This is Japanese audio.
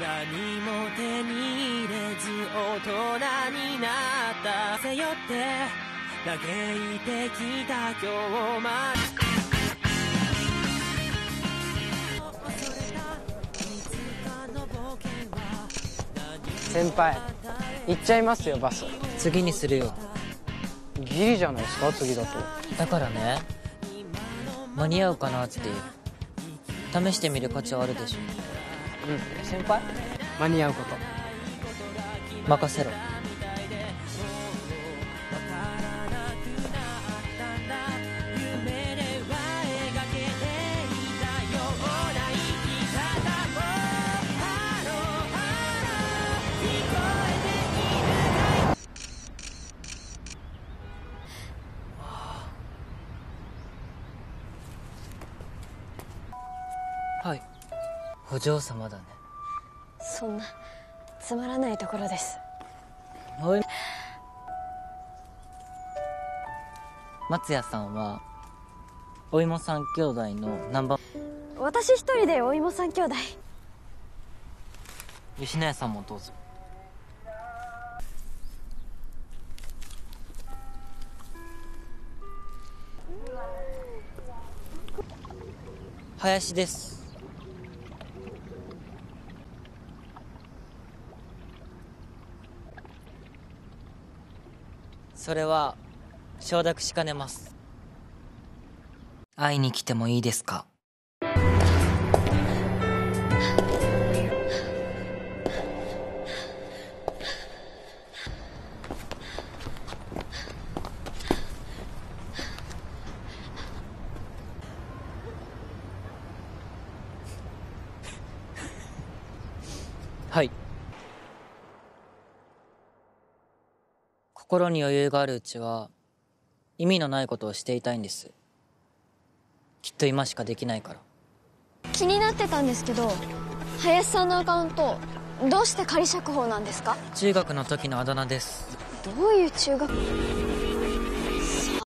何も手に入れず大人になった。背負って嘆いてきた今日まで先輩行っちゃいますよバス。次にするよ。ギリじゃないですか次だと。だからね間に合うかなって。試してみる価値はあるでしょうん。先輩？間に合うこと。任せろ。はいお嬢様だね。そんなつまらないところです。おい。松屋さんはお芋三兄弟のナンバー。私一人でお芋三兄弟。吉野家さんもどうぞ。林ですそれは承諾しかねます。会いに来てもいいですか？はい心に余裕があるうちは意味のないことをしていたいんです。きっと今しかできないから。気になってたんですけど林さんのアカウントどうして仮釈放なんですか？中学の時のあだ名です。どういう中学？